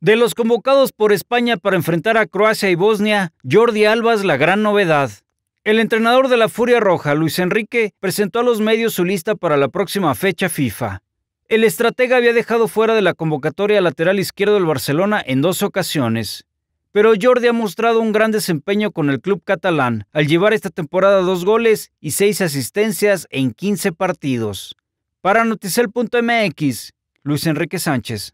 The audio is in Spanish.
De los convocados por España para enfrentar a Croacia y Bosnia, Jordi Alba es la gran novedad. El entrenador de la Furia Roja, Luis Enrique, presentó a los medios su lista para la próxima fecha FIFA. El estratega había dejado fuera de la convocatoria lateral izquierdo del Barcelona en dos ocasiones. Pero Jordi ha mostrado un gran desempeño con el club catalán al llevar esta temporada dos goles y seis asistencias en 15 partidos. Para Noticel.mx, Luis Enrique Sánchez.